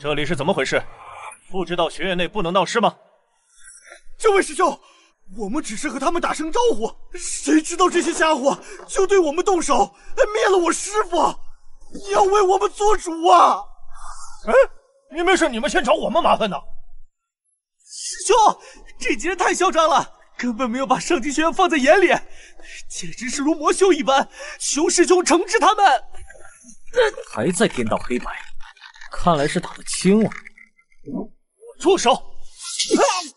这里是怎么回事？不知道学院内不能闹事吗？这位师兄，我们只是和他们打声招呼，谁知道这些家伙就对我们动手，还灭了我师傅，要为我们做主啊！哎，明明是你们先找我们麻烦的。师兄，这几人太嚣张了，根本没有把上级学院放在眼里，简直是如魔修一般。熊师兄惩治他们！还在颠倒黑白，看来是打得轻啊！住手！让你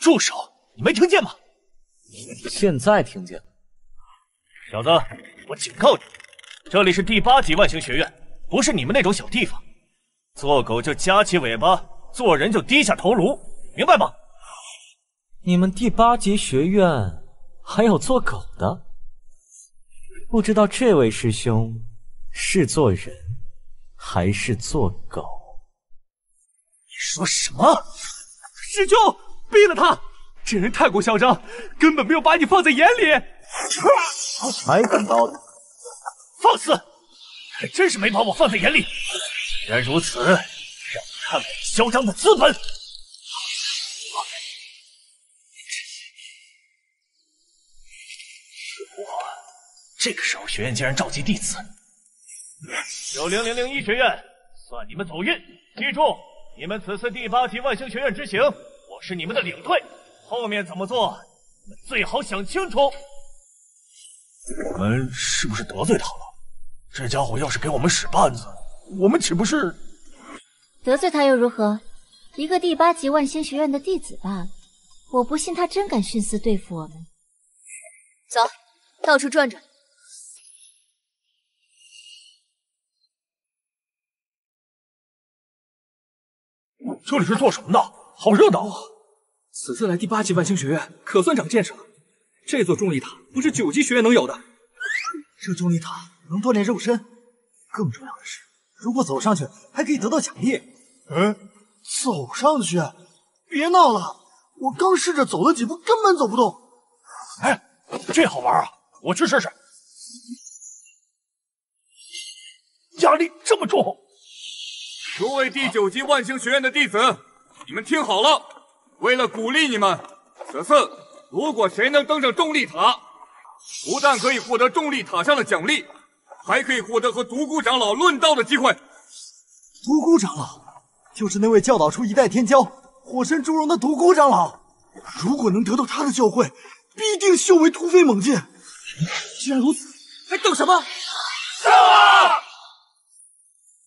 住手！你没听见吗？现在听见了。小子，我警告你，这里是第八级万星学院，不是你们那种小地方。做狗就夹起尾巴，做人就低下头颅，明白吗？你们第八级学院还有做狗的？不知道这位师兄是做人还是做狗？你说什么？师兄，毙了他！这人太过嚣张，根本没有把你放在眼里。还敢叨叨？放肆！还真是没把我放在眼里。既然如此，让我看看你嚣张的资本。我这个时候，学院竟然召集弟子。九零零零一学院，算你们走运。记住，你们此次第八级万星学院之行，我是你们的领队。后面怎么做，你们最好想清楚。我们是不是得罪他了？这家伙要是给我们使绊子，我们岂不是得罪他又如何？一个第八级万星学院的弟子罢了。我不信他真敢徇私对付我们。走，到处转转。这里是做什么的？好热闹啊！此次来第八级万星学院，可算长见识了。这座重力塔不是九级学院能有的。这重力塔能锻炼肉身，更重要的是，如果走上去还可以得到奖励。嗯，走上去？别闹了！我刚试着走了几步，根本走不动。哎，这好玩啊！我去试试。压力这么重！诸位第九级万星学院的弟子，你们听好了，为了鼓励你们，此次如果谁能登上重力塔，不但可以获得重力塔上的奖励，还可以获得和独孤长老论道的机会。独孤长老就是那位教导出一代天骄火神朱荣的独孤长老，如果能得到他的教诲，必定修为突飞猛进。既然如此，还等什么？上啊！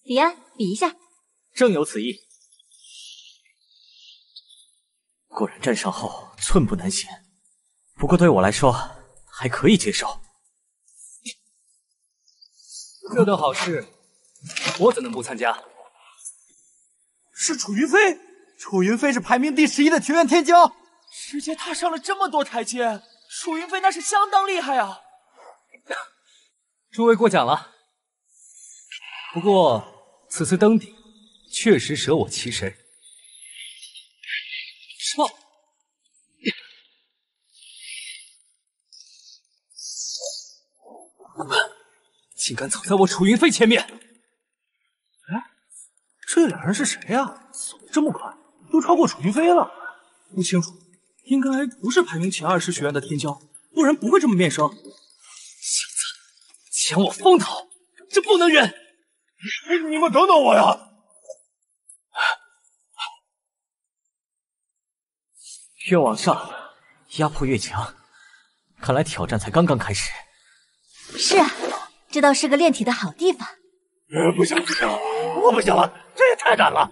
李安，比一下。正有此意。果然站上后寸步难行，不过对我来说还可以接受。这等好事，我怎能不参加？是楚云飞，楚云飞是排名第十一的学院天骄，直接踏上了这么多台阶。楚云飞那是相当厉害啊！诸位过奖了。不过此次登顶，确实舍我其谁。什么？你们竟敢走在我楚云飞前面！哎，这两人是谁呀？走得这么快，都超过楚云飞了。不清楚，应该不是排名前二十学院的天骄，不然不会这么面生。小子，抢我风头，这不能忍！你们等等我呀！越往上，压迫越强。看来挑战才刚刚开始。是啊，这倒是个练体的好地方。呃，不行不行，我不行了，这也太难了。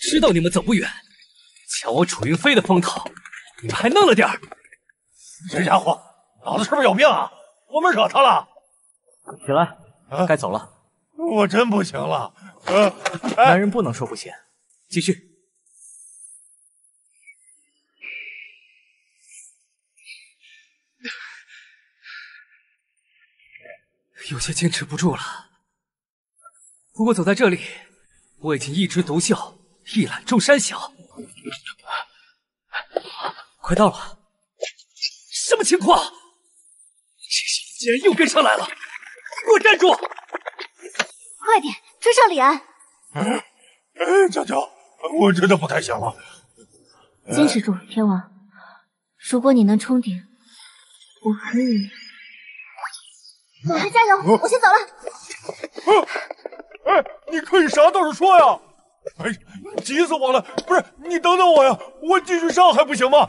知道你们走不远，抢我楚云飞的风头，你们还弄了点儿。这家伙脑子是不是有病啊？我们惹他了？起来，该走了。我真不行了。呃，男人不能说不行。继续。有些坚持不住了。不过走在这里，我已经一枝独秀，一览众山小。快到了！什么情况？这些人竟然又跟上来了！给我站住！快点追上李安！哎，娇娇，我真的不太行了。坚持住，天王。如果你能冲顶，我可以。老师加油！我先走了。哎，你可以啥倒是说呀。哎，急死我了！不是你等等我呀，我继续上还不行吗？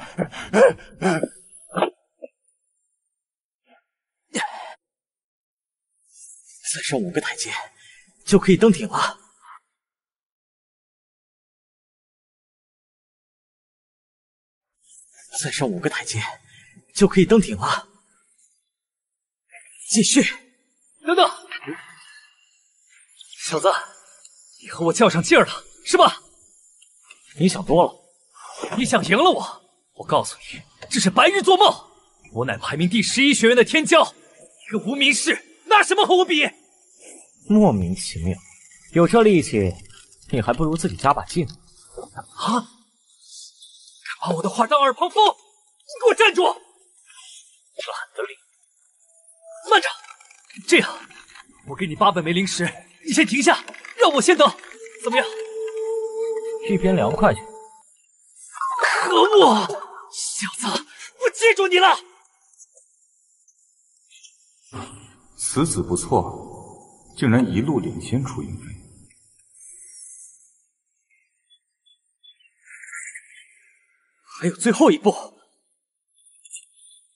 再上五个台阶，就可以登顶了。再上五个台阶，就可以登顶了。继续，等等，小子，你和我较上劲儿了是吧？你想多了，你想赢了我？我告诉你，这是白日做梦。我乃排名第十一学院的天骄，一个无名氏，拿什么和我比？莫名其妙，有这力气，你还不如自己加把劲。啊！敢把我的话当耳旁风！你给我站住！懒得理。慢着，这样，我给你八百枚灵石，你先停下，让我先等，怎么样？一边凉快去。可恶，小子，我记住你了。此子不错，竟然一路领先楚云飞。还有最后一步，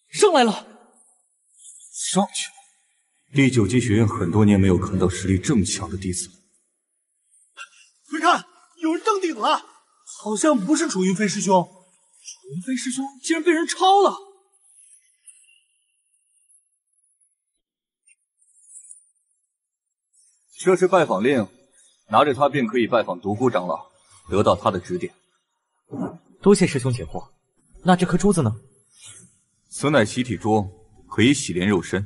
上来了。上去了！第九级学院很多年没有看到实力这么强的弟子了。快看，有人登顶了，好像不是楚云飞师兄。楚云飞师兄竟然被人超了！这是拜访令，拿着它便可以拜访独孤长老，得到他的指点。多谢师兄解惑。那这颗珠子呢？此乃习体珠，可以洗炼肉身，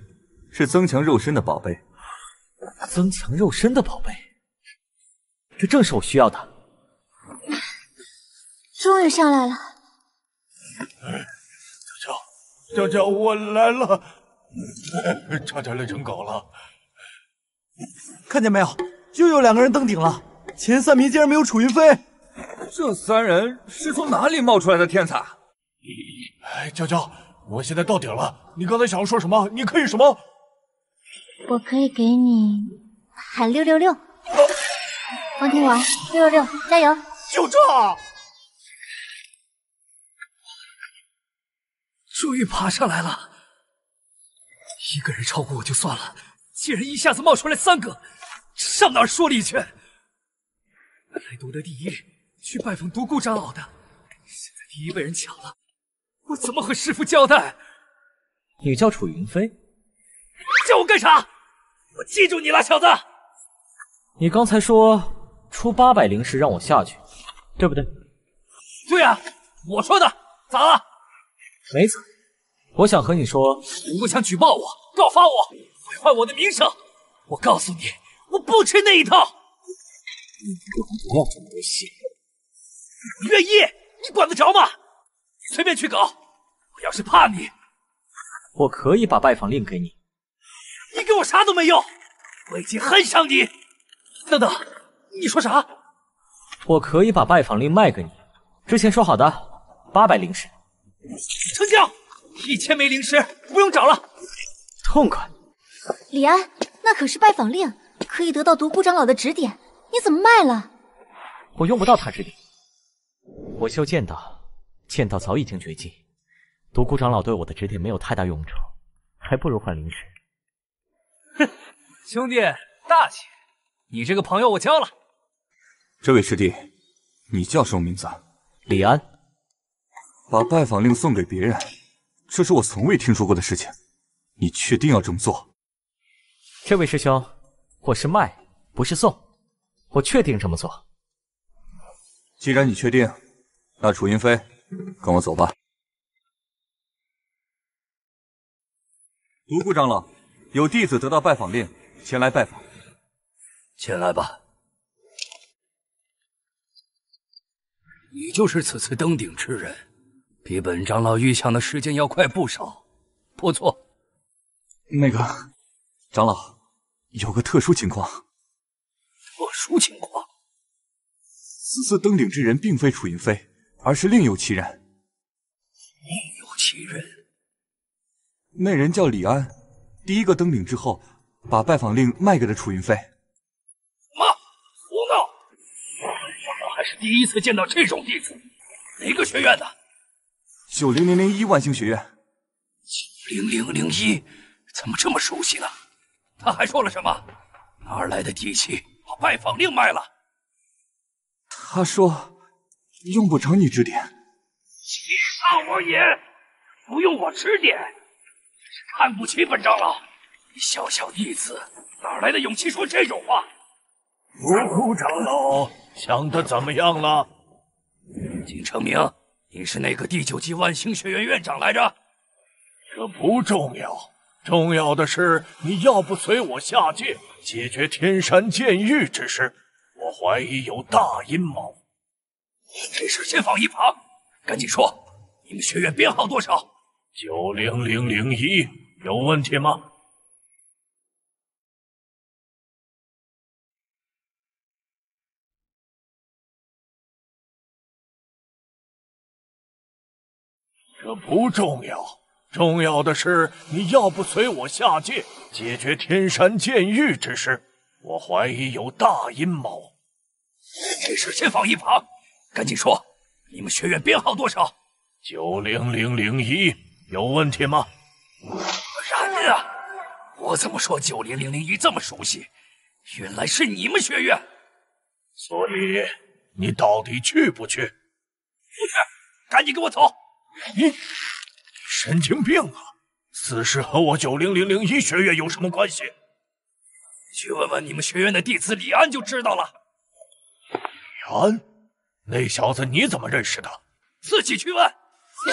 是增强肉身的宝贝。增强肉身的宝贝，这正是我需要的。终于上来了，娇娇，娇娇，我来了，差点累成狗了。看见没有，又有两个人登顶了，前三名竟然没有楚云飞。这三人是从哪里冒出来的天才？哎，娇娇，我现在到顶了，你刚才想要说什么？你可以什么？我可以给你喊六六六，王天王，六六六，加油！就这，终于爬上来了。一个人超过我就算了，竟然一下子冒出来三个，上哪儿说理去？本来夺得第一，去拜访独孤长老的，现在第一被人抢了，我怎么和师傅交代？你叫楚云飞，叫我干啥？我记住你了，小子。你刚才说出八百灵石让我下去，对不对？对啊，我说的，咋了？没错，我想和你说，如果想举报我、告发我、毁坏我的名声，我告诉你，我不吃那一套。你不要这么多戏。我愿意，你管得着吗？随便去搞。我要是怕你，我可以把拜访令给你。你给我啥都没用，我已经恨上你。等等，你说啥？我可以把拜访令卖给你，之前说好的八百灵石。成交，一千枚灵石，不用找了。痛快。李安，那可是拜访令，可以得到独孤长老的指点，你怎么卖了？我用不到他指点。我修剑道，剑道早已经绝迹，独孤长老对我的指点没有太大用处，还不如换灵石。哼，兄弟大气，你这个朋友我交了。这位师弟，你叫什么名字？李安。把拜访令送给别人，这是我从未听说过的事情。你确定要这么做？这位师兄，我是卖，不是送。我确定这么做。既然你确定，那楚云飞，跟我走吧。独孤长老，有弟子得到拜访令，前来拜访。前来吧。你就是此次登顶之人，比本长老预想的时间要快不少，不错。那个长老，有个特殊情况。特殊情况？此次登顶之人并非楚云飞，而是另有其人。另有其人？那人叫李安，第一个登顶之后，把拜访令卖给了楚云飞。什么？胡闹！我们还是第一次见到这种弟子。哪个学院的？九零零零一万星学院。九零零零一，怎么这么熟悉呢？他还说了什么？哪儿来的底气把拜访令卖了？他说：“用不着你指点。”你大我也，不用我指点，是看不起本长老。你小小弟子，哪来的勇气说这种话？独孤长老想的怎么样了？金成明，你是那个第九级万星学院院长来着？这不重要，重要的是你要不随我下界解决天山剑域之事。我怀疑有大阴谋，这事先放一旁，赶紧说，你们学院编号多少？九零零零一，有问题吗？这不重要，重要的是你要不随我下界解决天山剑域之事。我怀疑有大阴谋。这事先放一旁，赶紧说，你们学院编号多少？九零零零一，有问题吗？然啊，我怎么说九零零零一这么熟悉？原来是你们学院。所以你到底去不去？不去，赶紧跟我走！你神经病啊！此事和我九零零零一学院有什么关系？去问问你们学院的弟子李安就知道了。李安，那小子你怎么认识的？自己去问。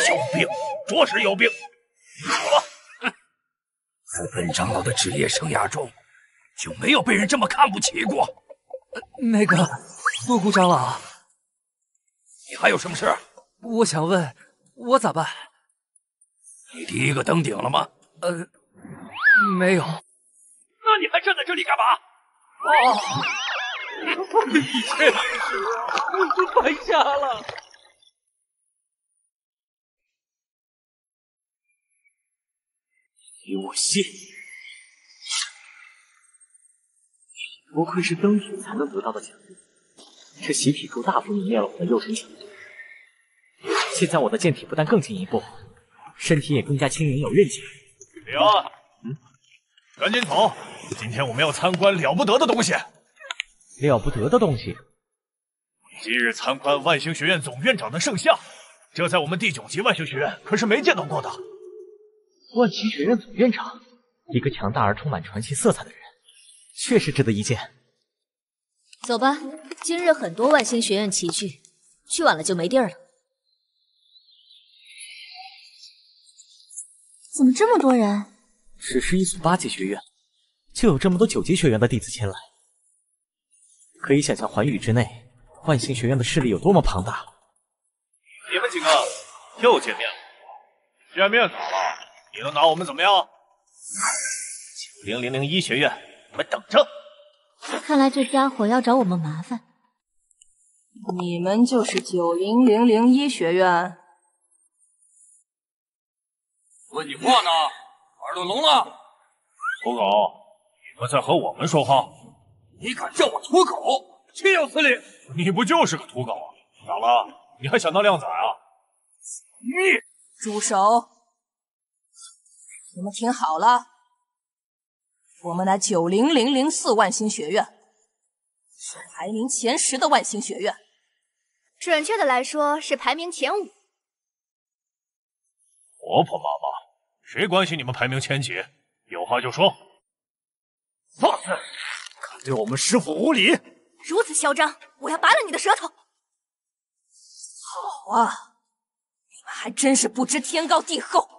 有病，着实有病。走了。在本长老的职业生涯中，就没有被人这么看不起过。那个，独孤长老，你还有什么事？我想问，我咋办？你第一个登顶了吗？呃，没有。那你还站在这里干嘛？哦，一切都白瞎了。给我信！不愧是登顶才能得到的奖励，这习体术大幅泯灭了我的肉身强度。现在我的剑体不但更进一步，身体也更加轻盈有韧劲。李安，嗯，赶紧走，今天我们要参观了不得的东西。了不得的东西？今日参观万星学院总院长的圣像，这在我们第九级万星学院可是没见到过的。万星学院总院长，一个强大而充满传奇色彩的人，确实值得一见。走吧，今日很多万星学院齐聚，去晚了就没地儿了。怎么这么多人？只是一所八级学院，就有这么多九级学院的弟子前来，可以想象寰宇之内万星学院的势力有多么庞大。你们几个又见面了，见面咋了？你能拿我们怎么样？九零零零医学院，你们等着！看来这家伙要找我们麻烦。你们就是九零零零医学院？问你话呢，耳朵聋了？土狗，你们在和我们说话？你敢叫我土狗，岂有此理！你不就是个土狗啊？咋了？你还想当靓仔啊？你住手！你们听好了，我们乃九零零零四万星学院，是排名前十的万星学院。准确的来说，是排名前五。婆婆妈妈，谁关心你们排名前几？有话就说。放肆！敢对我们师傅无礼！如此嚣张，我要拔了你的舌头！好啊，你们还真是不知天高地厚。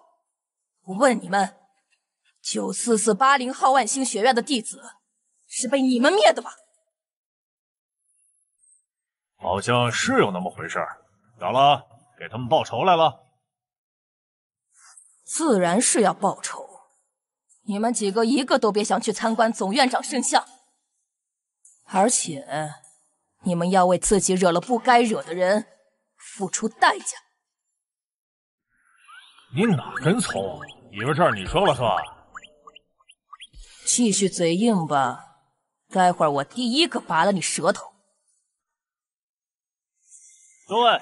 我问你们，九四四八零号万星学院的弟子是被你们灭的吧？好像是有那么回事。咋了？给他们报仇来了？自然是要报仇。你们几个一个都别想去参观总院长圣像，而且你们要为自己惹了不该惹的人付出代价。你哪根葱？以为这儿你说了算？继续嘴硬吧，待会儿我第一个拔了你舌头。各位，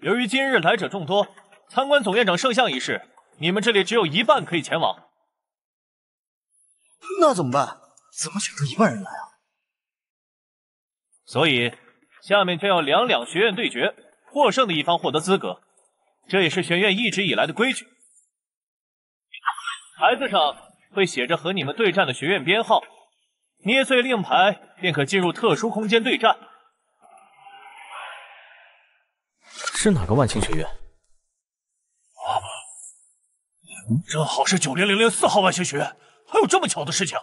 由于今日来者众多，参观总院长圣像一事，你们这里只有一半可以前往。那怎么办？怎么选出一半人来啊？所以，下面将要两两学院对决，获胜的一方获得资格，这也是学院一直以来的规矩。牌子上会写着和你们对战的学院编号，捏碎令牌便可进入特殊空间对战。是哪个万星学院？正好是九零零零四号万星学院，还有这么巧的事情，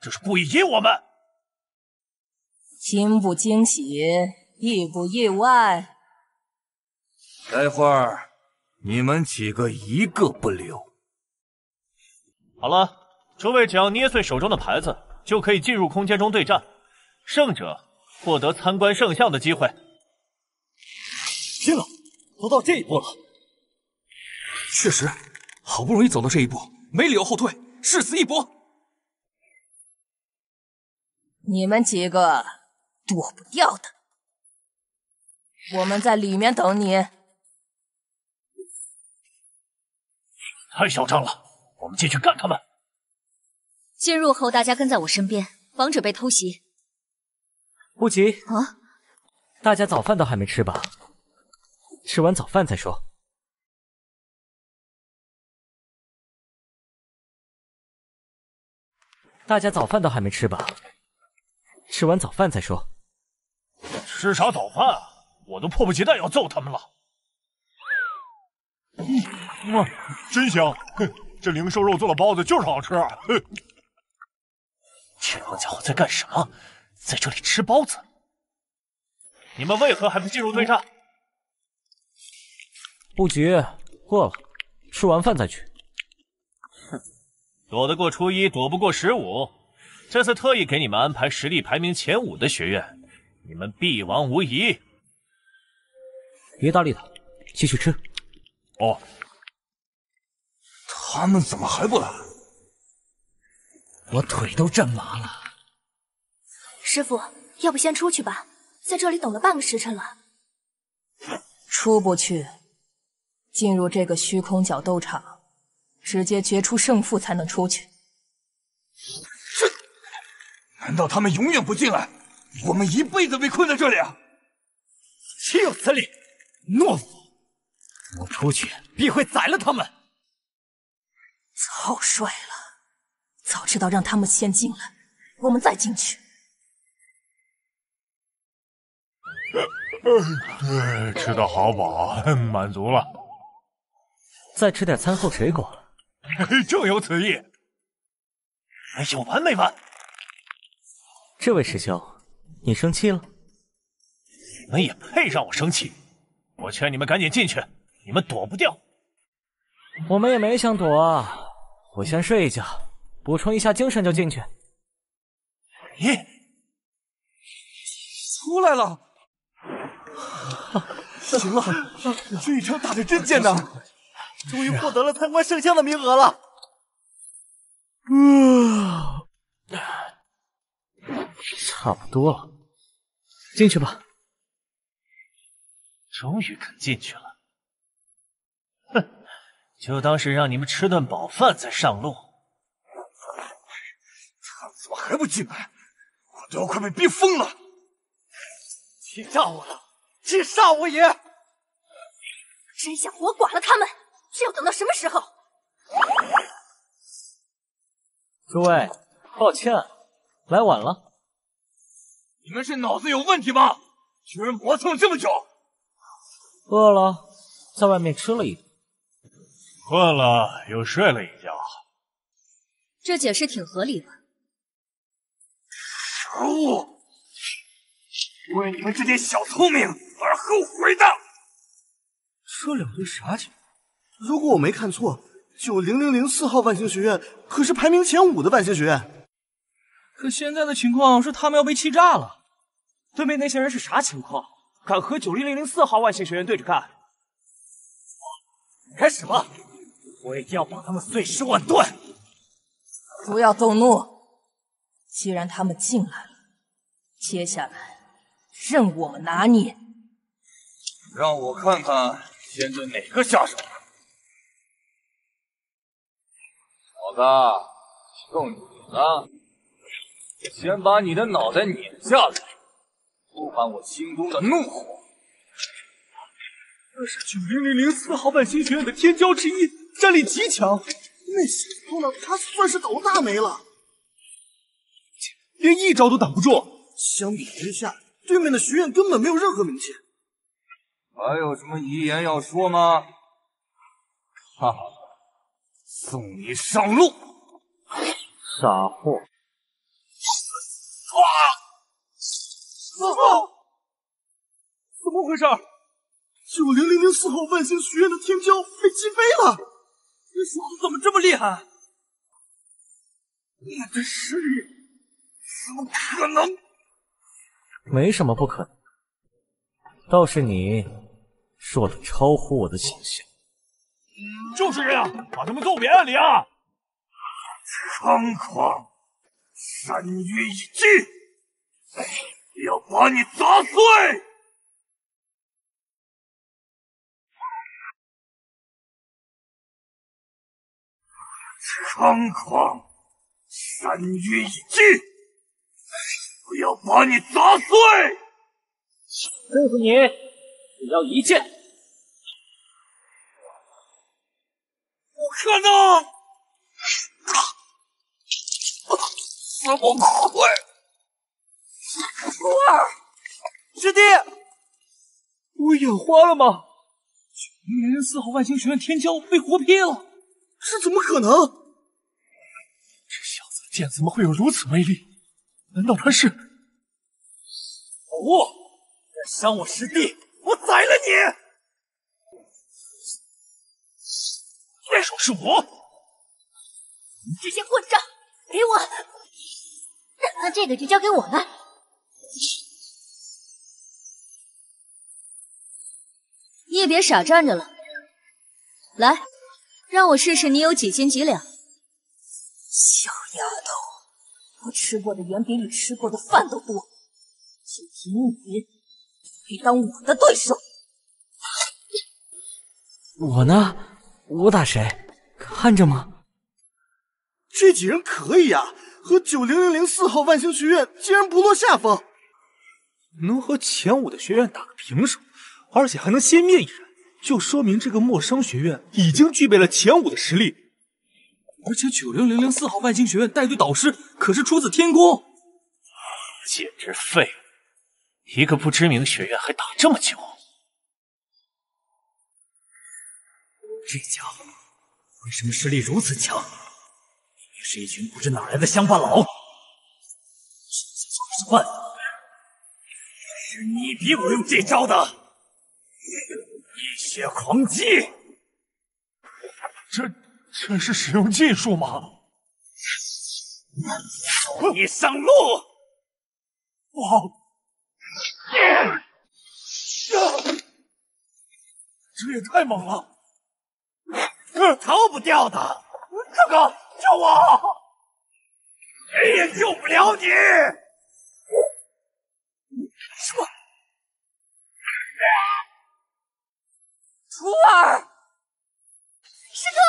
这是故意阴我们。惊不惊喜，意不意外？待会儿你们几个一个不留。好了，诸位只要捏碎手中的牌子，就可以进入空间中对战，胜者获得参观圣像的机会。拼了，都到这一步了。确实，好不容易走到这一步，没理由后退，誓死一搏。你们几个躲不掉的，我们在里面等你。太嚣张了，我们进去干他们！进入后，大家跟在我身边，防止被偷袭。不急啊，大家早饭都还没吃吧？吃完早饭再说。大家早饭都还没吃吧？吃完早饭再说。吃啥早饭啊？我都迫不及待要揍他们了。嗯，真香！哼，这灵兽肉做的包子就是好吃。哼，这帮家伙在干什么？在这里吃包子？你们为何还不进入对战？不急，饿了，吃完饭再去。哼，躲得过初一，躲不过十五。这次特意给你们安排实力排名前五的学院，你们必亡无疑。别搭理他，继续吃。哦，他们怎么还不来？我腿都震麻了。师傅，要不先出去吧，在这里等了半个时辰了。出不去，进入这个虚空角斗场，直接决出胜负才能出去。这，难道他们永远不进来？我们一辈子被困在这里啊！岂有此理！懦夫！我出去必会宰了他们！草率了，早知道让他们先进来，我们再进去。吃的好饱，满足了。再吃点餐后水果。正有此意。有完没完？这位师兄，你生气了？你们也配让我生气？我劝你们赶紧进去，你们躲不掉。我们也没想躲，我先睡一觉，补充一下精神就进去。你出来了！行了，这一场打的真艰难，终于获得了参观圣像的名额了。啊，差不多了，进去吧。终于肯进去了，哼，就当是让你们吃顿饱饭再上路。他们怎么还不进来？我都要快被逼疯了！气炸我了！气杀我也！真想活剐了他们！这要等到什么时候？诸位，抱歉，来晚了。你们是脑子有问题吗？居然磨蹭了这么久！饿了，在外面吃了一顿；困了，又睡了一觉。这解释挺合理的。可恶！为你们这点小聪明而后悔的。这两队啥情况？如果我没看错，九零零零四号万星学院可是排名前五的万星学院。可现在的情况是他们要被气炸了。对面那些人是啥情况？敢和九零零零四号万星学院对着干？开始吧，我一定要把他们碎尸万段！不要动怒，既然他们进来了，接下来任我们拿捏。让我看看先对哪个下手。小子，就你了，先把你的脑袋碾下来，不管我心中的怒火。这是九零零零四号半星学院的天骄之一，战力极强。那时候呢，他算是倒大霉了，连一招都挡不住。相比之下，对面的学院根本没有任何名气。还有什么遗言要说吗？哈哈，送你上路。傻货！啊！师傅，怎么回事？九零零零四号万星学院的天骄被击飞了。这小子怎么这么厉害？你的实力怎么可能？没什么不可能，倒是你弱的超乎我的想象。就是这样，把他们揍扁，李安！猖狂，山岳一击，要把你砸碎！猖狂，山约一击，我要把你砸碎！对付你，只要一剑。不可能！死我不会！初二，师弟，我眼花了吗？零零四号万星学院天骄被活劈了，这怎么可能？剑怎么会有如此威力？难道他是？可恶！敢伤我师弟，我宰了你！对手是我。这些混账，给我！那这个就交给我了。你也别傻站着了，来，让我试试你有几斤几两。小丫头，我吃过的远比你吃过的饭都多，就凭你，配当我的对手？我呢？我打谁？看着吗？这几人可以啊，和九零零零四号万星学院竟然不落下风，能和前五的学院打个平手，而且还能先灭一人，就说明这个陌生学院已经具备了前五的实力。而且九零零零四号外星学院带队导师可是出自天宫，简直废物！一个不知名学院还打这么久，这家伙为什么实力如此强？也是一群不知哪来的乡巴佬！这下可是办法，是你逼我用这招的一血狂击！这这是使用技术吗？你上路！不好！这也太猛了！逃不掉的！这个救我！谁也救不了你！什么？初二，师哥，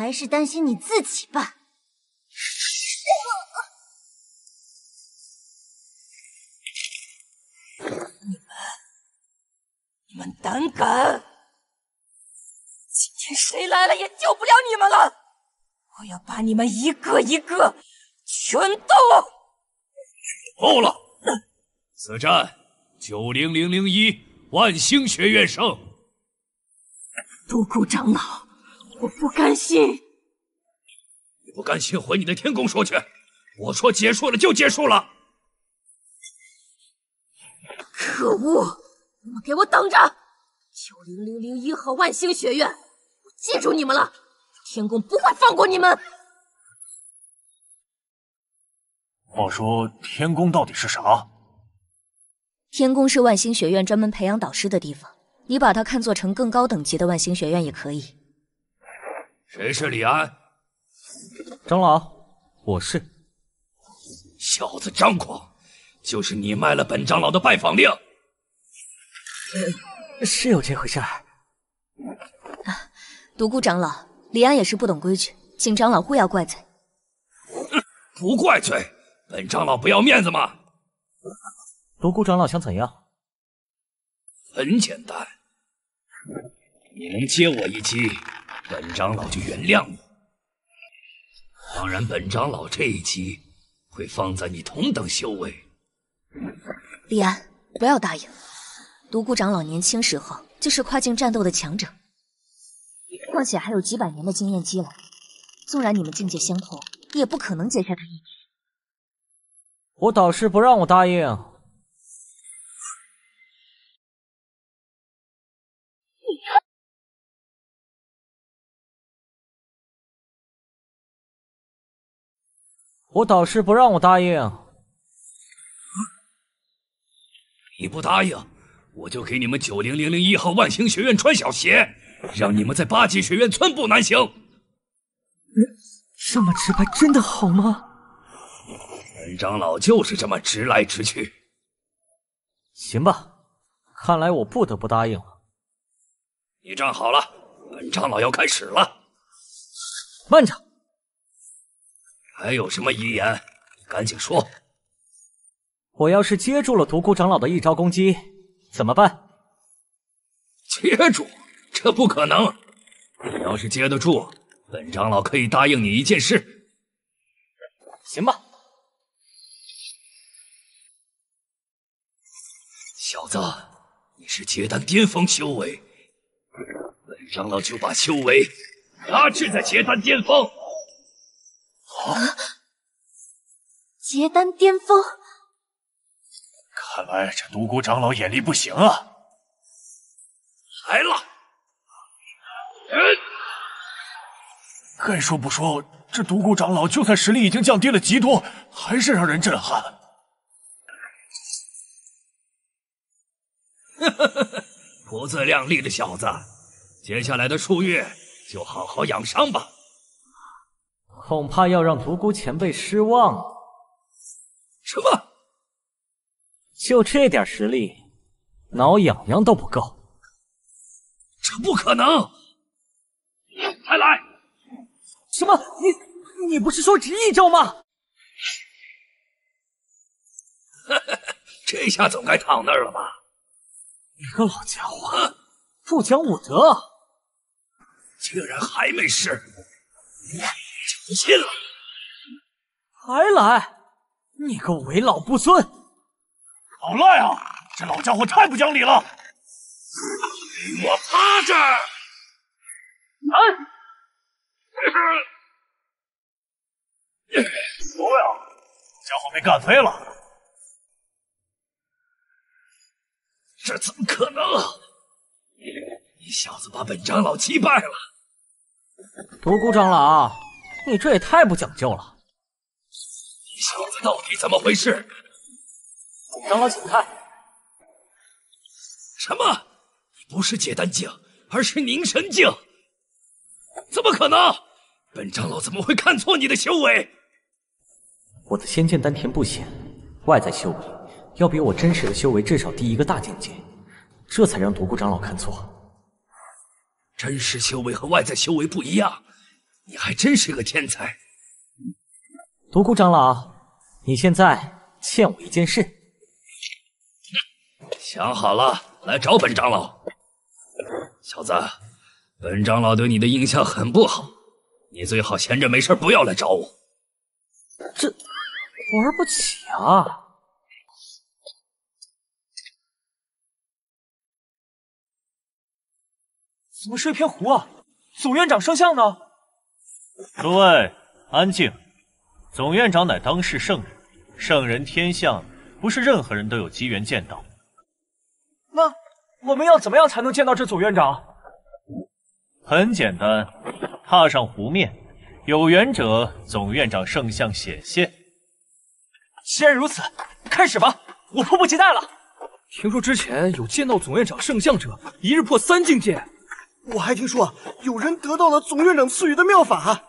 还是担心你自己吧。你们，你们胆敢！今天谁来了也救不了你们了！我要把你们一个一个全都……够了！此战九零零零一万星学院胜。独孤长老，我不甘心！你不甘心，回你的天宫说去。我说结束了就结束了。可恶！你们给我等着！九零零零一号万星学院，我记住你们了！天宫不会放过你们！话说天宫到底是啥？天宫是万星学院专门培养导师的地方，你把它看作成更高等级的万星学院也可以。谁是李安？长老，我是。小子张狂，就是你卖了本长老的拜访令。是有这回事儿。独孤长老，李安也是不懂规矩，请长老勿要怪罪。不怪罪，本长老不要面子吗？独孤长老想怎样？很简单，你能接我一击，本长老就原谅你。当然，本长老这一击会放在你同等修为。李安，不要答应。独孤长老年轻时候就是跨境战斗的强者，况且还有几百年的经验积累，纵然你们境界相同，也不可能接下他一击。我导师不让我答应。我导师不让我答应。你不答应，我就给你们九零零零一号万星学院穿小鞋，让你们在八级学院寸步难行。这么直白，真的好吗？本长老就是这么直来直去。行吧，看来我不得不答应了。你站好了，本长老要开始了。慢着，还有什么遗言？赶紧说。我要是接住了独孤长老的一招攻击，怎么办？接住？这不可能！你要是接得住，本长老可以答应你一件事。行吧。小子，你是结丹巅峰修为，本长老就把修为压制在结丹巅峰。啊！结丹巅峰！看来这独孤长老眼力不行啊！来了，人。该说不说，这独孤长老就算实力已经降低了极多，还是让人震撼。呵呵呵，不自量力的小子，接下来的数月就好好养伤吧。恐怕要让独孤前辈失望了。什么？就这点实力，挠痒痒都不够。这不可能！再来！什么？你你不是说只一招吗？呵呵，这下总该躺那儿了吧？你个老家伙，不讲武德，竟然还没事！就不信了！还来！你个为老不尊！好赖啊！这老家伙太不讲理了！给我趴着！啊！什么呀？家伙被干飞了！这怎么可能？你小子把本长老击败了！独孤长老，你这也太不讲究了！你小子到底怎么回事？长老，请看。什么？你不是结丹境，而是凝神境？怎么可能？本长老怎么会看错你的修为？我的仙剑丹田不显，外在修为要比我真实的修为至少低一个大境界，这才让独孤长老看错。真实修为和外在修为不一样，你还真是个天才。独孤长老，你现在欠我一件事。想好了，来找本长老。小子，本长老对你的印象很不好，你最好闲着没事不要来找我。这玩不起啊！怎么是一片湖啊？总院长圣像呢？诸位安静。总院长乃当世圣人，圣人天相不是任何人都有机缘见到。那我们要怎么样才能见到这总院长？很简单，踏上湖面，有缘者，总院长圣像显现。既然如此，开始吧！我迫不及待了。听说之前有见到总院长圣像者，一日破三境界。我还听说有人得到了总院长赐予的妙法。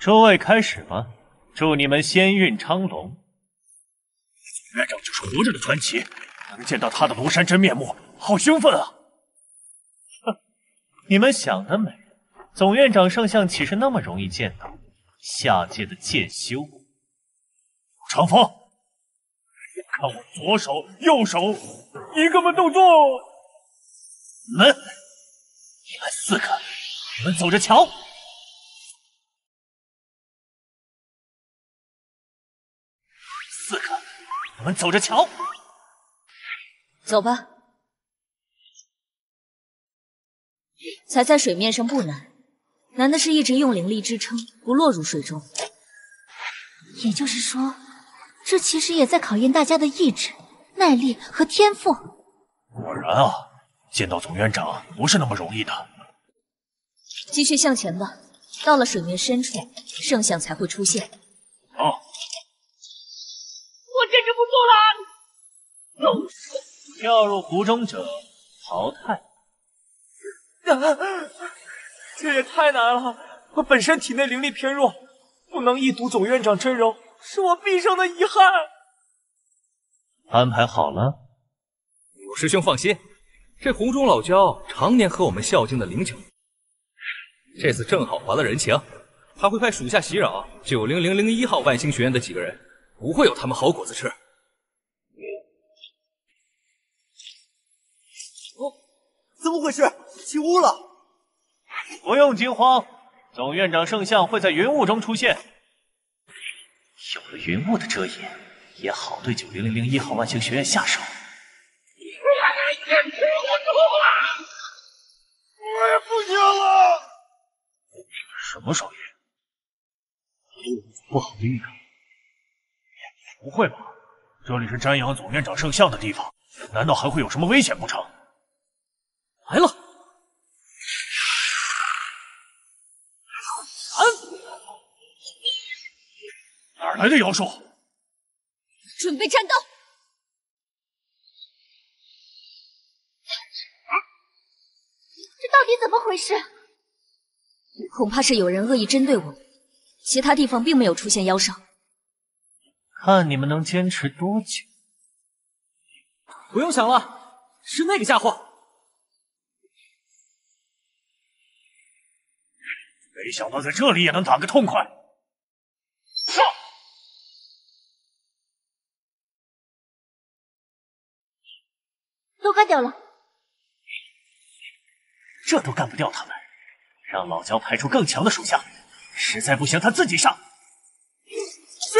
诸位开始吧，祝你们仙运昌隆。总院长就是活着的传奇，能见到他的庐山真面目，好兴奋啊！哼，你们想得美，总院长圣像岂是那么容易见到？下界的剑修，长风，看我左手、右手一个门动作？门。你们四个，你们走着瞧。你们走着瞧。走吧。踩在水面上不难，难的是一直用灵力支撑，不落入水中。也就是说，这其实也在考验大家的意志、耐力和天赋。果然啊。见到总院长不是那么容易的。继续向前吧，到了水面深处，圣像才会出现。哦，我坚持不住了！跳入湖中者淘汰。这也太难了！我本身体内灵力偏弱，不能一睹总院长真容，是我毕生的遗憾。安排好了，柳师兄放心。这湖中老蛟常年和我们孝敬的灵酒，这次正好还了人情，他会派属下袭扰九零零零一号万星学院的几个人，不会有他们好果子吃。怎么回事？起雾了！不用惊慌，总院长圣像会在云雾中出现。有了云雾的遮掩，也好对九零零零一号万星学院下手。我也不行了。什么手印？不好的预感。不会吧？这里是瞻仰总院长圣像的地方，难道还会有什么危险不成？来了！哪来的妖兽？准备战斗！这到底怎么回事？恐怕是有人恶意针对我们，其他地方并没有出现妖兽。看你们能坚持多久？不用想了，是那个家伙。没想到在这里也能打个痛快。上！都干掉了。这都干不掉他们，让老焦派出更强的属下，实在不行他自己上。是。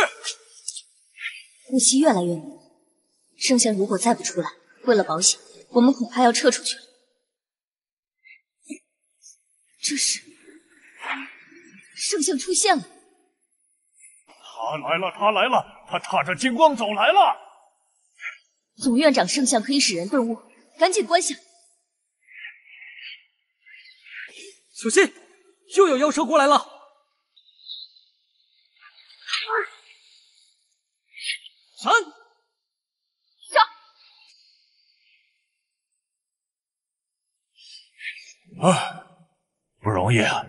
雾气越来越浓，圣贤如果再不出来，为了保险，我们恐怕要撤出去了。这是圣像出现了。他来了，他来了，他踏着金光走来了。总院长圣像可以使人顿悟，赶紧关下。小心，又有妖兽过来了！闪！上！啊，不容易啊，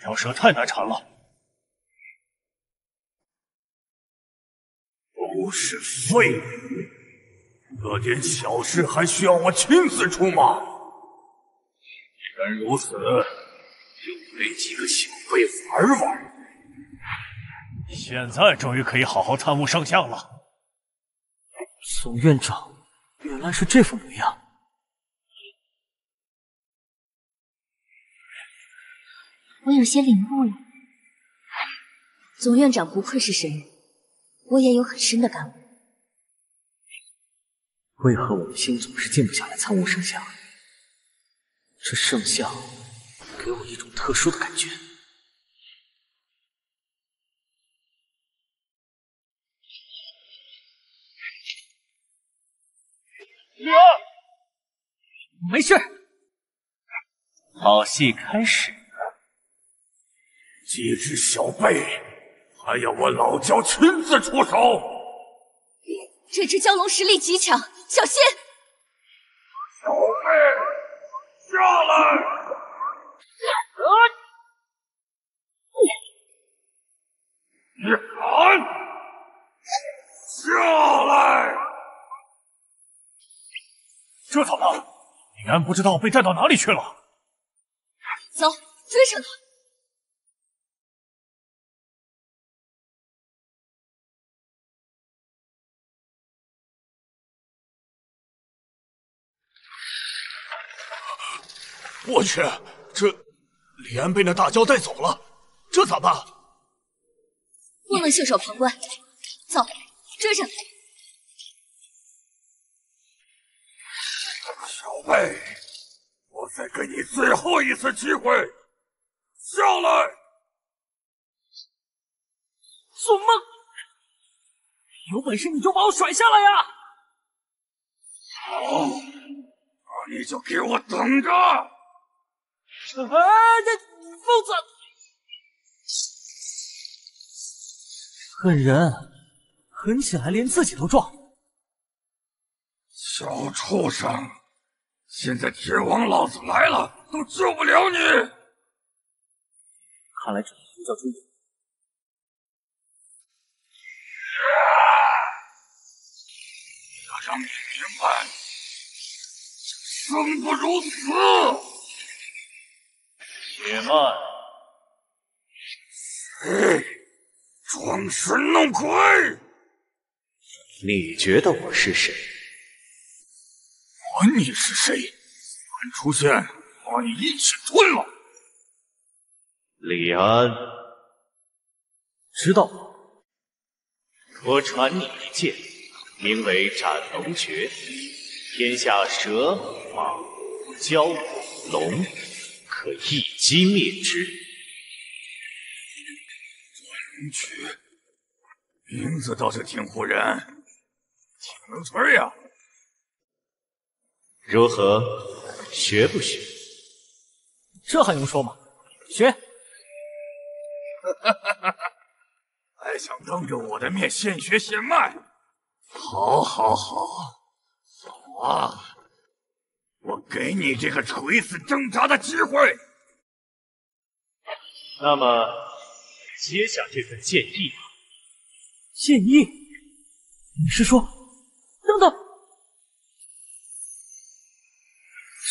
这条蛇太难缠了。都是废物，这点小事还需要我亲自出马？既然如此。就给几个小辈玩玩。现在终于可以好好参悟圣像了。宋院长原来是这副模样。我有些领悟了。总院长不愧是神人，我也有很深的感悟。为何我的心总是静不下来参悟圣像？这圣像。给我一种特殊的感觉。女儿，没事。好戏开始了。几只小辈，还要我老焦亲自出手？这只蛟龙实力极强，小心！小妹，下来！你敢！下来！这怎么？你安不知道被带到哪里去了。走，追上他！我去，这李安被那大蛟带走了，这咋办？不能袖手旁观，走，追上他！小贝，我再给你最后一次机会，下来！做梦！有本事你就把我甩下来呀！好，那你就给我等着！哎，这疯子！狠人，狠起来连自己都撞。小畜生，现在铁王老子来了，都救不了你。看来这不叫追人。要让你明白，生不如死。且慢！谁装神弄鬼？你觉得我是谁？管你是谁，敢出现，把你一起吞了！李安，知道。我传你一剑，名为斩龙诀，天下蛇、蟒、蛟、龙。可一击灭之。斩龙诀，名字倒是挺唬人，挺能吹呀。如何，学不学？这还用说吗？学！还想当着我的面现学现卖？好，好，好，走啊！我给你这个垂死挣扎的机会。那么，接下这份建议吧。剑意？你是说……等等，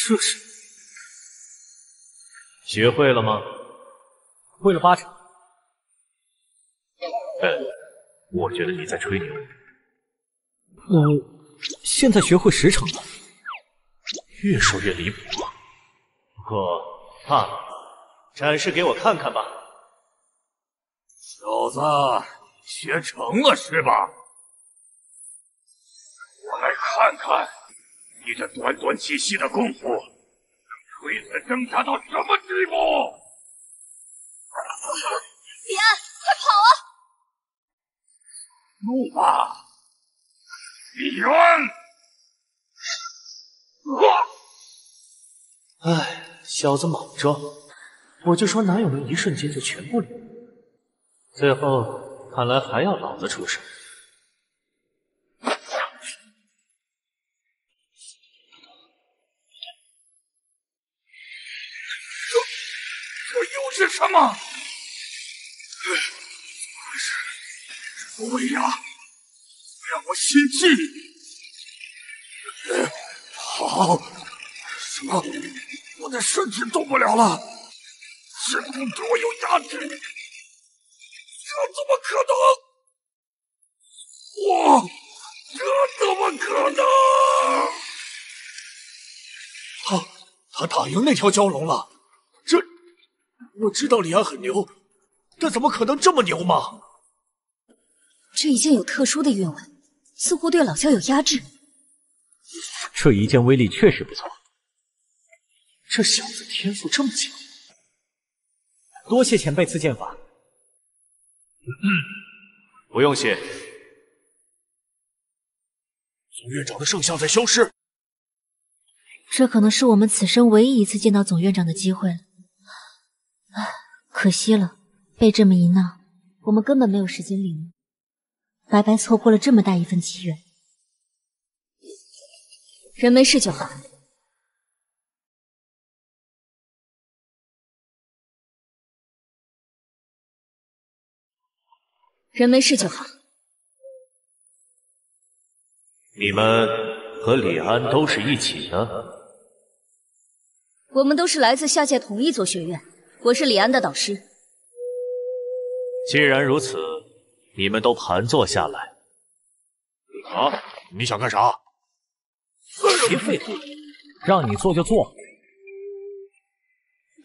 这是学会了吗？会了八成。嗯，我觉得你在吹牛。我现在学会十成了。越说越离谱，不过罢了，展示给我看看吧。小子，学成了是吧？我来看看你这短短几息的功夫，能垂死挣扎到什么地步！李安，快跑啊！怒吧，李渊！唉，小子莽撞，我就说哪有能一瞬间就全部领悟，最后看来还要老子出手。这这又是什么？怎么回事？这个威压让我心悸。好，什么？我的身体动不了了，天空对我有压制，这怎么可能？我，这怎么可能？他他打赢那条蛟龙了，这我知道李安很牛，但怎么可能这么牛吗？这一剑有特殊的韵味，似乎对老蛟有压制。这一剑威力确实不错，这小子天赋这么强，多谢前辈赐剑法。不用谢。总院长的圣像在消失，这可能是我们此生唯一一次见到总院长的机会了。可惜了，被这么一闹，我们根本没有时间领悟，白白错过了这么大一份机缘。人没事就好。人没事就好。你们和李安都是一起的？我们都是来自下界同一座学院，我是李安的导师。既然如此，你们都盘坐下来。啊，你想干啥？别废话，让你做就做。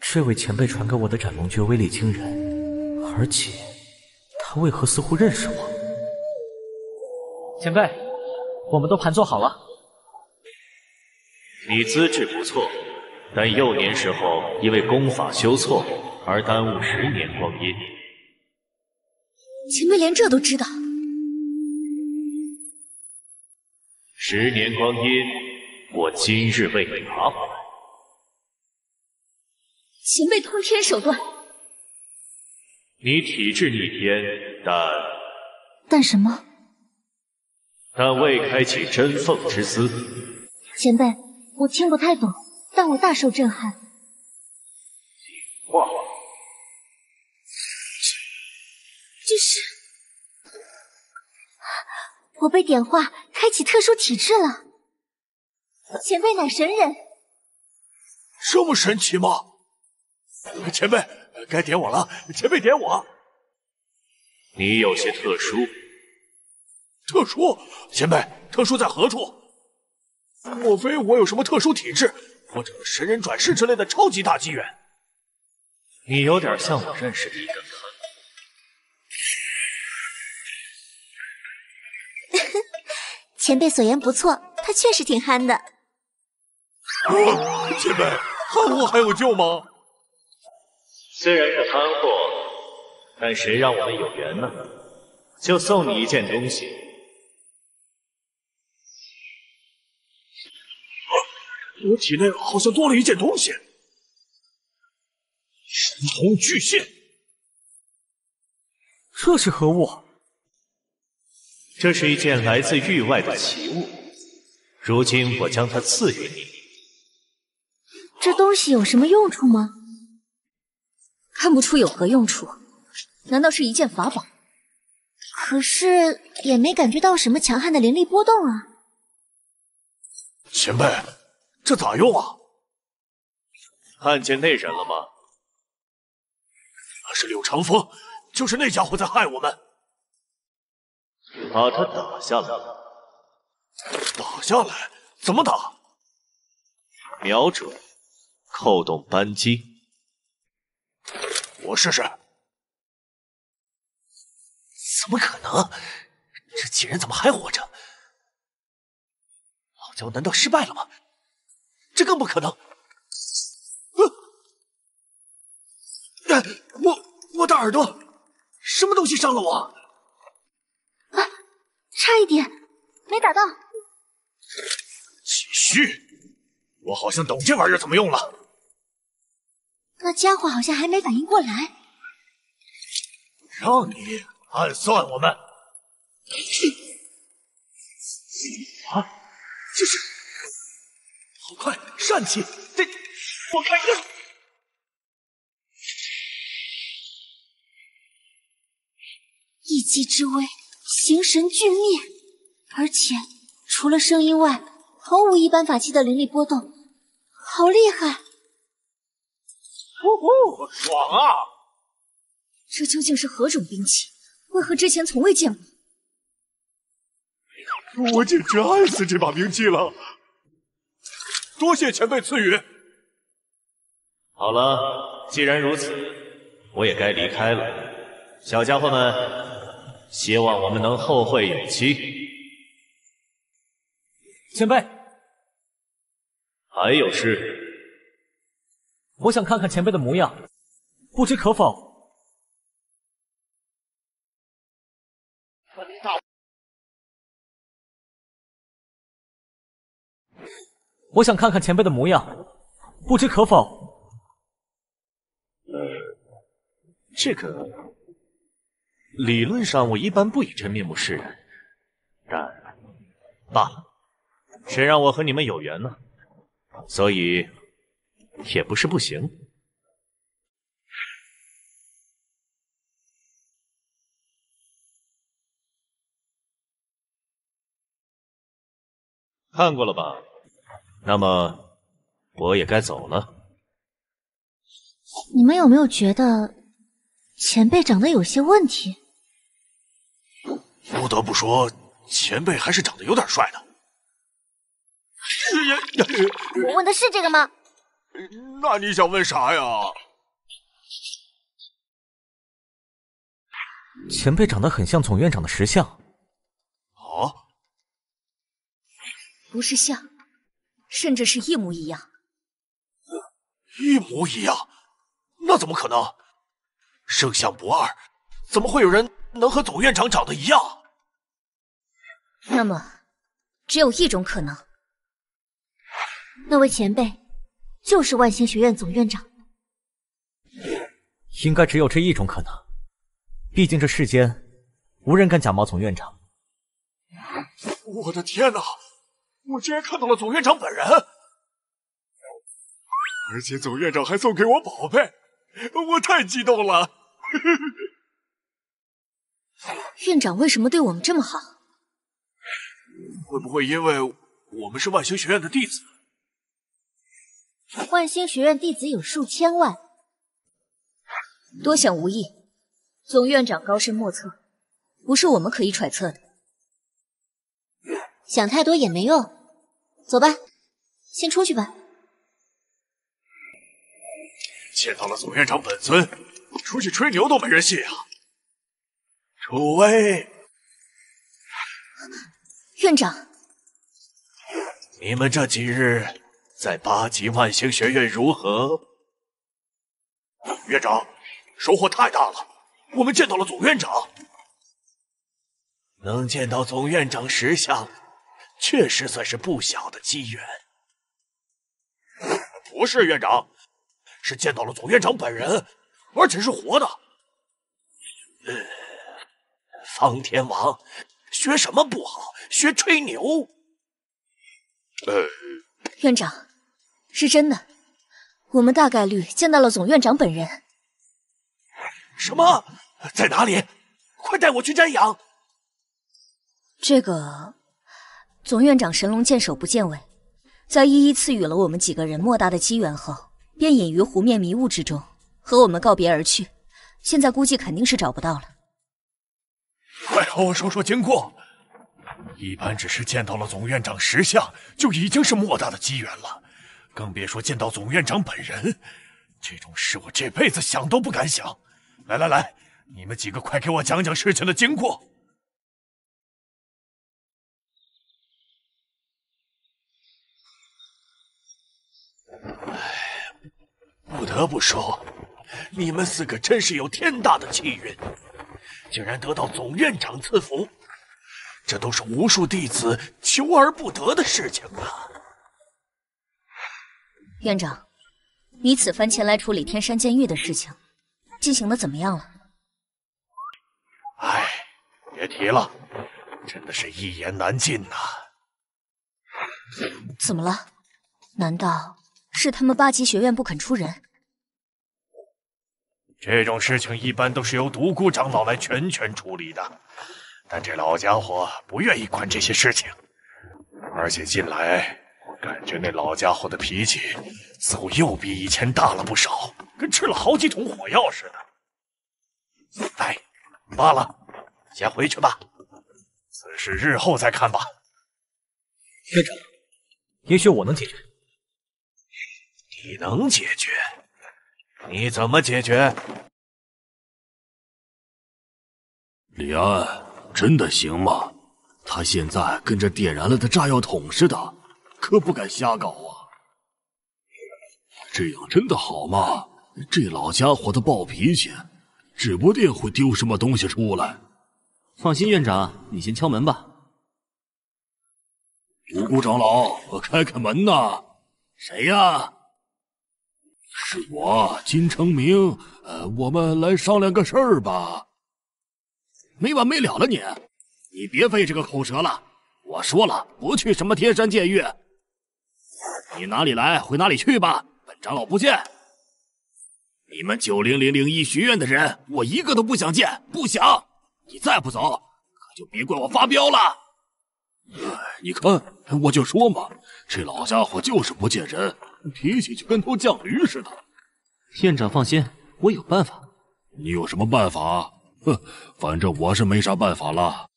这位前辈传给我的斩龙诀威力惊人，而且他为何似乎认识我？前辈，我们都盘坐好了。你资质不错。但幼年时候因为功法修错而耽误十年光阴。前辈连这都知道？十年光阴，我今日为你拿回来。前辈通天手段。你体质逆天，但但什么？但未开启真凤之姿。前辈，我听不太懂。但我大受震撼。哇！这是我被点化，开启特殊体质了。前辈乃神人，这么神奇吗？前辈，该点我了。前辈点我。你有些特殊。特殊？前辈，特殊在何处？莫非我有什么特殊体质？或者神人转世之类的超级大机缘，你有点像我认识的一个前辈所言不错，他确实挺憨的。前辈，憨货还有救吗？虽然是憨货，但谁让我们有缘呢？就送你一件东西。我体内好像多了一件东西，神通巨蟹，这是何物？这是一件来自域外的奇物，如今我将它赐予你。这东西有什么用处吗？看不出有何用处，难道是一件法宝？可是也没感觉到什么强悍的灵力波动啊。前辈。这咋用啊？看见那人了吗？那是柳长风，就是那家伙在害我们。把他打下来。打下来？怎么打？瞄准，扣动扳机。我试试。怎么可能？这几人怎么还活着？老焦难道失败了吗？这更不可能！呃，我我的耳朵，什么东西伤了我？啊，差一点没打到。继续，我好像懂这玩意儿怎么用了。那家伙好像还没反应过来。让你暗算我们！啊，这是。好快，善气！这我看看，一击之威，形神俱灭，而且除了声音外，毫无一般法器的灵力波动，好厉害！呼呼，爽啊！这究竟是何种兵器？为何之前从未见过？我简直爱死这把兵器了！多谢前辈赐予。好了，既然如此，我也该离开了。小家伙们，希望我们能后会有期。前辈，还有事？我想看看前辈的模样，不知可否？我想看看前辈的模样，不知可否？呃，这个理论上我一般不以真面目示人，但罢了，谁让我和你们有缘呢？所以也不是不行。看过了吧？那么我也该走了。你们有没有觉得前辈长得有些问题？不得不说，前辈还是长得有点帅的。我问的是这个吗？那你想问啥呀？前辈长得很像总院长的石像。啊？不是像，甚至是一模一样。一模一样？那怎么可能？圣相不二，怎么会有人能和总院长长得一样？那么，只有一种可能。那位前辈就是万星学院总院长。应该只有这一种可能，毕竟这世间无人敢假冒总院长。我的天哪！我竟然看到了总院长本人，而且总院长还送给我宝贝，我太激动了。院长为什么对我们这么好？会不会因为我们是万星学院的弟子？万星学院弟子有数千万，多想无益。总院长高深莫测，不是我们可以揣测的。想太多也没用，走吧，先出去吧。见到了总院长本尊，出去吹牛都没人信啊！楚威，院长，你们这几日在八级万星学院如何？院长，收获太大了，我们见到了总院长，能见到总院长石像。确实算是不小的机缘。不是院长，是见到了总院长本人，而且是活的。呃，方天王，学什么不好？学吹牛。呃，院长，是真的，我们大概率见到了总院长本人。什么？在哪里？快带我去瞻仰。这个。总院长神龙见首不见尾，在一一赐予了我们几个人莫大的机缘后，便隐于湖面迷雾之中，和我们告别而去。现在估计肯定是找不到了。和我说说经过。一般只是见到了总院长石像，就已经是莫大的机缘了，更别说见到总院长本人。这种事我这辈子想都不敢想。来来来，你们几个快给我讲讲事情的经过。不得不说，你们四个真是有天大的气运，竟然得到总院长赐福，这都是无数弟子求而不得的事情啊！院长，你此番前来处理天山监狱的事情，进行的怎么样了？唉，别提了，真的是一言难尽呐！怎么了？难道是他们八级学院不肯出人？这种事情一般都是由独孤长老来全权处理的，但这老家伙不愿意管这些事情，而且近来我感觉那老家伙的脾气似乎又比以前大了不少，跟吃了好几桶火药似的。哎，罢了，先回去吧，此事日后再看吧。院长，也许我能解决。你能解决？你怎么解决？李安，真的行吗？他现在跟这点燃了的炸药桶似的，可不敢瞎搞啊！这样真的好吗？这老家伙的暴脾气，指不定会丢什么东西出来。放心，院长，你先敲门吧。独孤长老，我开开门呐！谁呀？是我金成明，呃，我们来商量个事儿吧。没完没了了，你，你别费这个口舌了。我说了，不去什么天山剑域。你哪里来回哪里去吧，本长老不见。你们九零零零一学院的人，我一个都不想见，不想。你再不走，可就别怪我发飙了。你看，我就说嘛，这老家伙就是不见人，脾气就跟头犟驴似的。院长放心，我有办法。你有什么办法？哼，反正我是没啥办法了。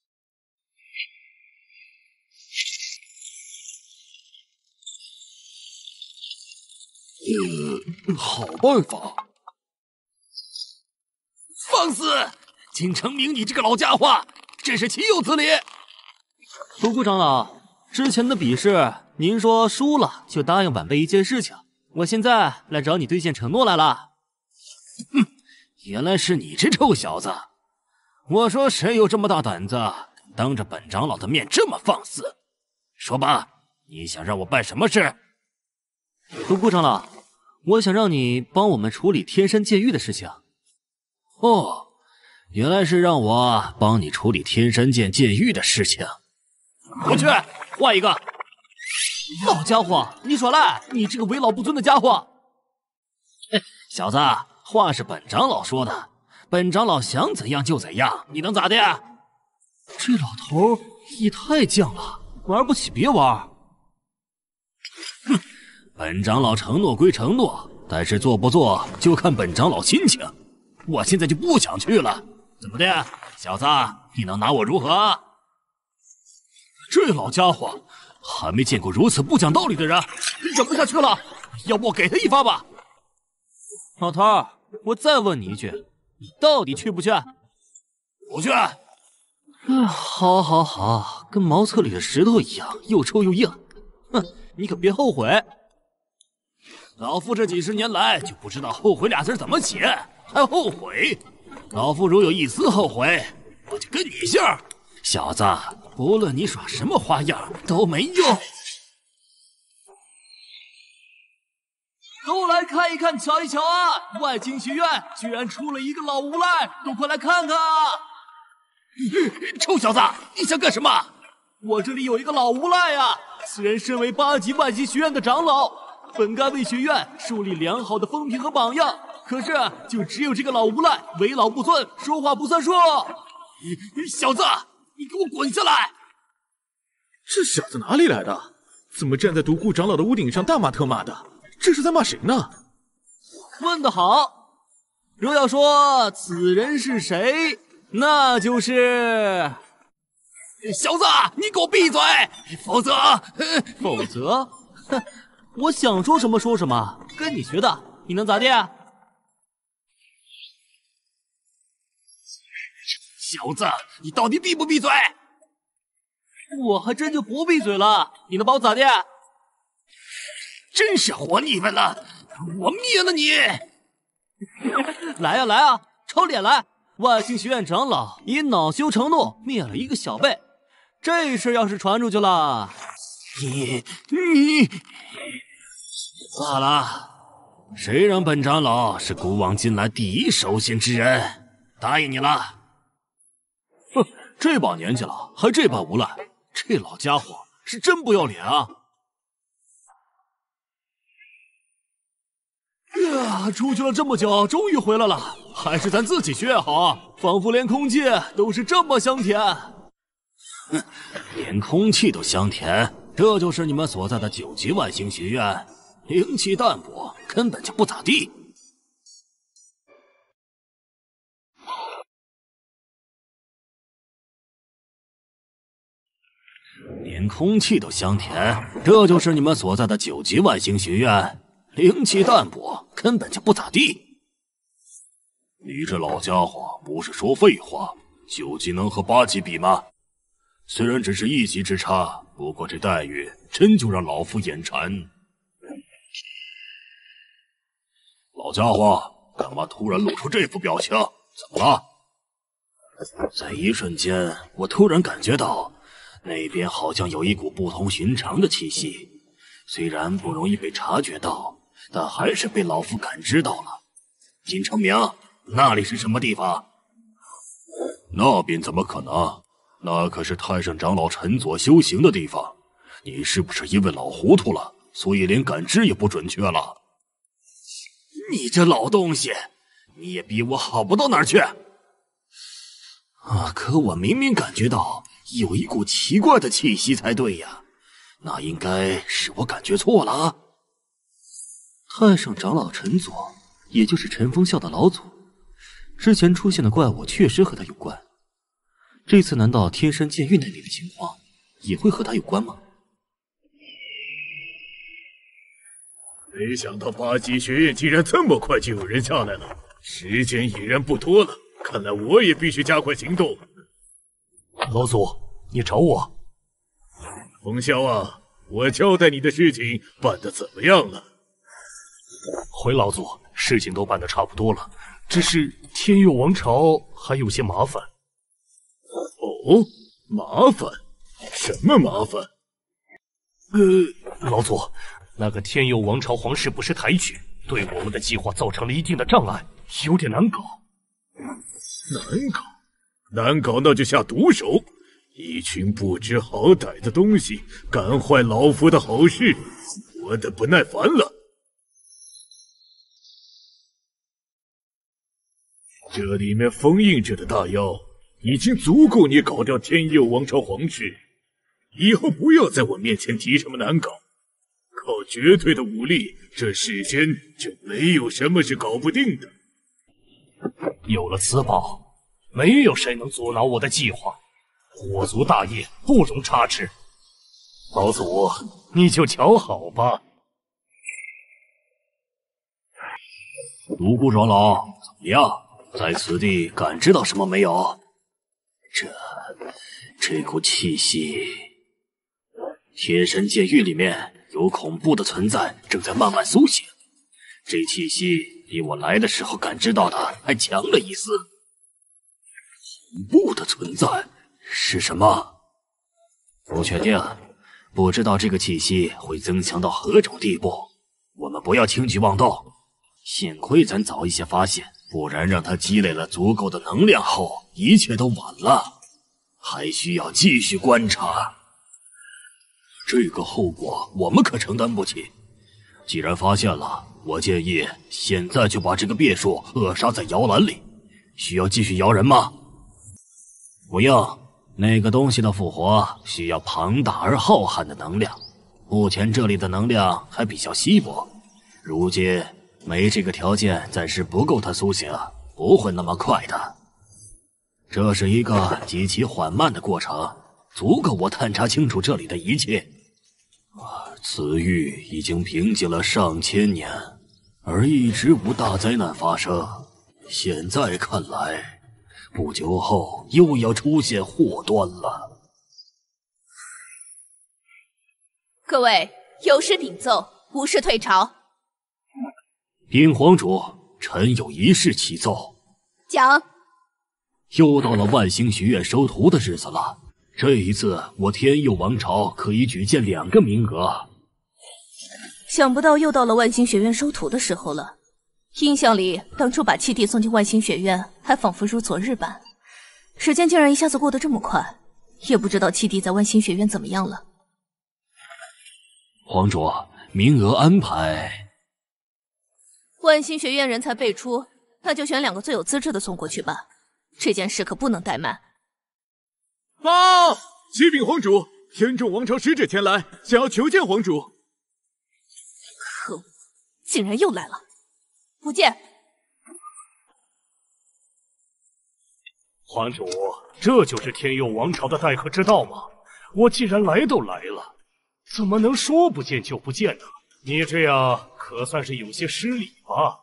呃，好办法。放肆！金成明，你这个老家伙，真是岂有此理！独孤长老，之前的比试，您说输了就答应晚辈一件事情，我现在来找你兑现承诺来了。哼，原来是你这臭小子！我说谁有这么大胆子，当着本长老的面这么放肆？说吧，你想让我办什么事？独孤长老，我想让你帮我们处理天山剑域的事情。哦，原来是让我帮你处理天山剑剑域的事情。我去换一个。老家伙，你耍赖！你这个为老不尊的家伙！小子，话是本长老说的，本长老想怎样就怎样，你能咋的？这老头也太犟了，玩不起别玩。哼，本长老承诺归承诺，但是做不做就看本长老心情。我现在就不想去了，怎么的，小子，你能拿我如何？这老家伙还没见过如此不讲道理的人，忍不下去了，要不我给他一发吧？老头，我再问你一句，你到底去不去？不去。啊，好，好，好，跟茅厕里的石头一样，又臭又硬。哼，你可别后悔。老夫这几十年来就不知道“后悔”俩字怎么写。还后悔？老夫如有一丝后悔，我就跟你姓。小子，不论你耍什么花样都没用。都来看一看，瞧一瞧啊！外星学院居然出了一个老无赖，都快来看看啊！臭小子，你想干什么？我这里有一个老无赖啊！此人身为八级外星学院的长老，本该为学院树立良好的风评和榜样。可是，就只有这个老无赖为老不尊，说话不算数。小子，你给我滚下来！这小子哪里来的？怎么站在独孤长老的屋顶上大骂特骂的？这是在骂谁呢？问得好！若要说此人是谁，那就是……小子，你给我闭嘴！否则，否则，哼，我想说什么说什么，跟你学的，你能咋地？小子，你到底闭不闭嘴？我还真就不闭嘴了。你能把我咋的？真是活腻歪了！我灭了你！来呀来啊，抽脸来！万星学院长老以恼羞成怒，灭了一个小辈。这事要是传出去了，你你罢了。谁让本长老是古往今来第一守信之人？答应你了。这把年纪了，还这般无赖，这老家伙是真不要脸啊！呀，出去了这么久，终于回来了，还是咱自己学院好啊！仿佛连空气都是这么香甜。哼，连空气都香甜，这就是你们所在的九级万星学院，灵气淡薄，根本就不咋地。连空气都香甜，这就是你们所在的九级万星学院，灵气淡薄，根本就不咋地。你这老家伙不是说废话？九级能和八级比吗？虽然只是一级之差，不过这待遇真就让老夫眼馋。老家伙，干嘛突然露出这副表情？怎么了？在一瞬间，我突然感觉到。那边好像有一股不同寻常的气息，虽然不容易被察觉到，但还是被老夫感知到了。金成明，那里是什么地方？那边怎么可能？那可是太上长老陈佐修行的地方。你是不是因为老糊涂了，所以连感知也不准确了？你这老东西，你也比我好不到哪儿去。啊！可我明明感觉到有一股奇怪的气息才对呀，那应该是我感觉错了啊。太上长老陈佐，也就是陈风笑的老祖，之前出现的怪物确实和他有关。这次难道天山剑域那里的情况也会和他有关吗？没想到八级学院竟然这么快就有人下来了，时间已然不多了，看来我也必须加快行动。老祖，你找我？冯潇啊，我交代你的事情办得怎么样了？回老祖，事情都办得差不多了，只是天佑王朝还有些麻烦。哦，麻烦？什么麻烦？呃，老祖。那个天佑王朝皇室不识抬举，对我们的计划造成了一定的障碍，有点难搞。难搞？难搞那就下毒手！一群不知好歹的东西，干坏老夫的好事，活得不耐烦了。这里面封印着的大妖，已经足够你搞掉天佑王朝皇室。以后不要在我面前提什么难搞。靠绝对的武力，这世间就没有什么是搞不定的。有了此宝，没有谁能阻挠我的计划。火族大业不容差池。老祖，你就瞧好吧。独孤长老，怎么样？在此地感知到什么没有？这这股气息，天神剑域里面。有恐怖的存在正在慢慢苏醒，这气息比我来的时候感知到的还强了一丝。恐怖的存在是什么？不确定，不知道这个气息会增强到何种地步。我们不要轻举妄动。幸亏咱早一些发现，不然让他积累了足够的能量后，一切都晚了。还需要继续观察。这个后果我们可承担不起。既然发现了，我建议现在就把这个变数扼杀在摇篮里。需要继续摇人吗？不用，那个东西的复活需要庞大而浩瀚的能量。目前这里的能量还比较稀薄，如今没这个条件，暂时不够它苏醒，不会那么快的。这是一个极其缓慢的过程，足够我探查清楚这里的一切。此域已经平静了上千年，而一直无大灾难发生。现在看来，不久后又要出现祸端了。各位有事禀奏，无事退朝。禀皇主，臣有一事启奏。讲。又到了万星学院收徒的日子了。这一次，我天佑王朝可以举荐两个名额。想不到又到了万星学院收徒的时候了。印象里，当初把七弟送进万星学院，还仿佛如昨日般。时间竟然一下子过得这么快，也不知道七弟在万星学院怎么样了。皇主，名额安排。万星学院人才辈出，那就选两个最有资质的送过去吧。这件事可不能怠慢。报！启禀皇主，天众王朝使者前来，想要求见皇主。可恶，竟然又来了！不见。皇主，这就是天佑王朝的待客之道吗？我既然来都来了，怎么能说不见就不见呢？你这样可算是有些失礼吧。